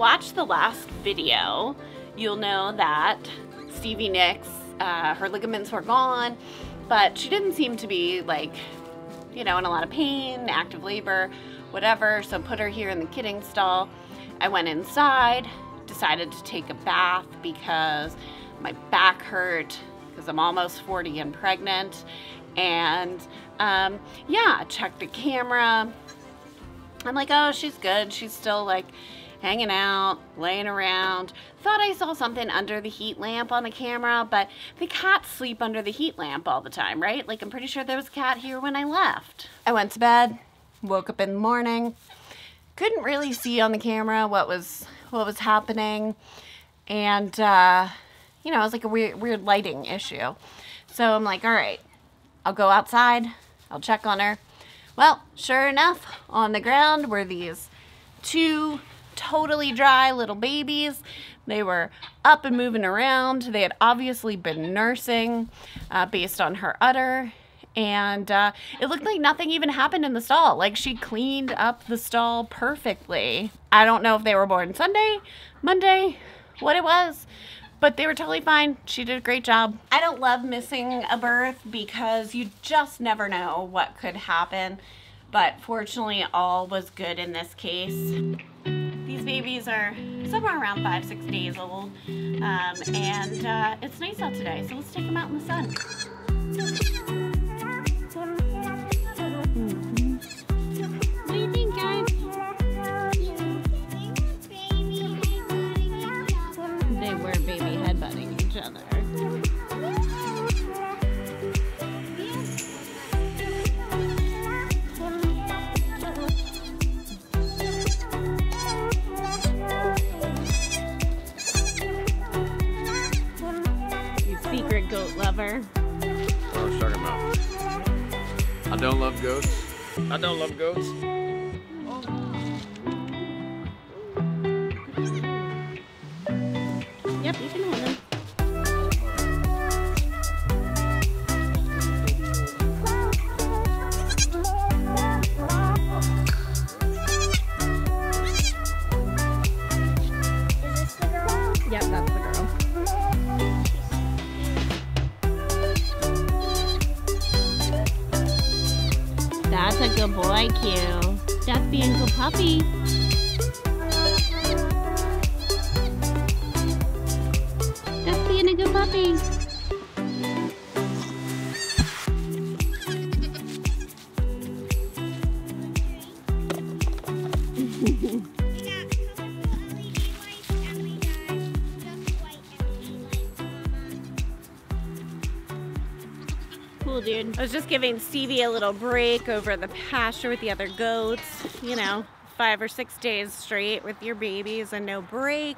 watched the last video, you'll know that Stevie Nicks, uh, her ligaments were gone, but she didn't seem to be like, you know, in a lot of pain, active labor, whatever. So put her here in the kidding stall. I went inside, decided to take a bath because my back hurt because I'm almost 40 and pregnant. And um, yeah, checked the camera. I'm like, oh, she's good. She's still like hanging out, laying around. Thought I saw something under the heat lamp on the camera, but the cats sleep under the heat lamp all the time, right? Like I'm pretty sure there was a cat here when I left. I went to bed, woke up in the morning, couldn't really see on the camera what was what was happening, and uh, you know, it was like a weird, weird lighting issue. So I'm like, all right, I'll go outside, I'll check on her. Well, sure enough, on the ground were these two totally dry little babies. They were up and moving around. They had obviously been nursing uh, based on her udder. And uh, it looked like nothing even happened in the stall. Like she cleaned up the stall perfectly. I don't know if they were born Sunday, Monday, what it was, but they were totally fine. She did a great job. I don't love missing a birth because you just never know what could happen. But fortunately, all was good in this case. Babies are somewhere around five, six days old. Um, and uh, it's nice out today, so let's take them out in the sun. Goat lover. What oh, I was talking about. I don't love goats. I don't love goats. Good boy, Q. That's being good puppy. That's being a good puppy. Cool, dude. I was just giving Stevie a little break over the pasture with the other goats. You know, five or six days straight with your babies and no break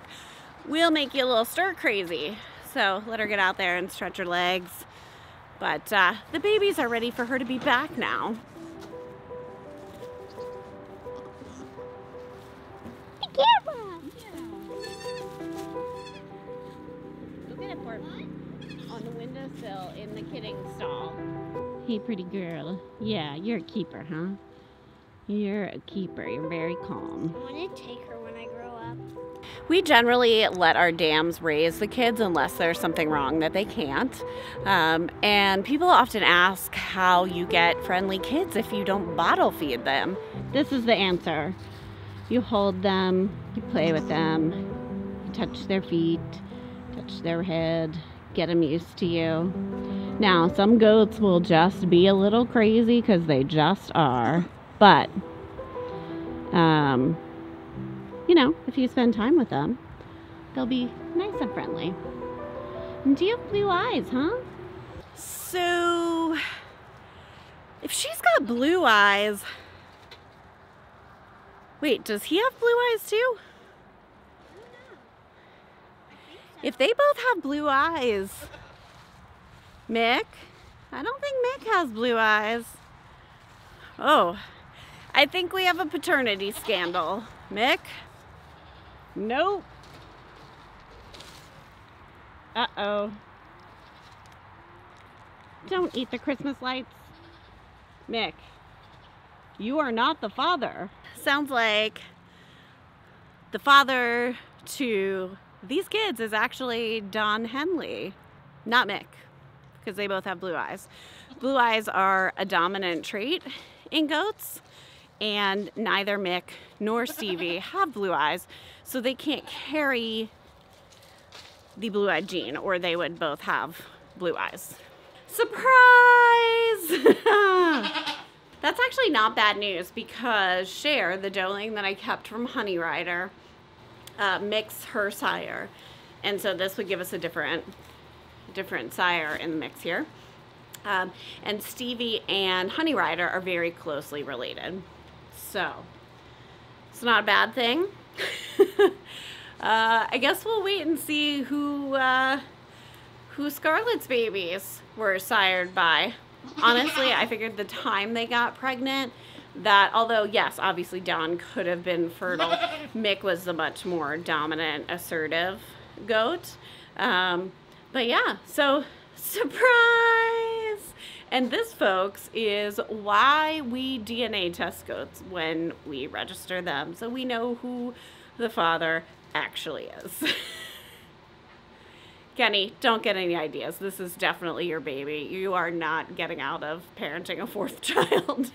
will make you a little stir crazy. So let her get out there and stretch her legs. But uh, the babies are ready for her to be back now. Look at it for on the windowsill in the kidding stall. Hey, pretty girl. Yeah, you're a keeper, huh? You're a keeper. You're very calm. I want to take her when I grow up. We generally let our dams raise the kids unless there's something wrong that they can't. Um, and people often ask how you get friendly kids if you don't bottle feed them. This is the answer. You hold them, you play with them, you touch their feet, touch their head, get them used to you. Now, some goats will just be a little crazy because they just are. But, um, you know, if you spend time with them, they'll be nice and friendly. And do you have blue eyes, huh? So, if she's got blue eyes, wait, does he have blue eyes too? If they both have blue eyes, Mick, I don't think Mick has blue eyes. Oh, I think we have a paternity scandal. Mick? Nope. Uh-oh. Don't eat the Christmas lights. Mick, You are not the father. Sounds like the father to these kids is actually Don Henley, not Mick, because they both have blue eyes. Blue eyes are a dominant trait in goats, and neither Mick nor Stevie have blue eyes, so they can't carry the blue eyed gene, or they would both have blue eyes. Surprise! That's actually not bad news because Cher, the doeling that I kept from Honey Rider, uh, Mick's her sire. And so this would give us a different, different sire in the mix here. Um, and Stevie and Honey Rider are very closely related. So, it's not a bad thing. uh, I guess we'll wait and see who, uh, who Scarlett's babies were sired by. Honestly, I figured the time they got pregnant, that although yes, obviously Don could have been fertile, Mick was the much more dominant, assertive goat. Um, but yeah, so surprise! And this, folks, is why we DNA test goats when we register them, so we know who the father actually is. Kenny, don't get any ideas. This is definitely your baby. You are not getting out of parenting a fourth child.